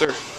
sir.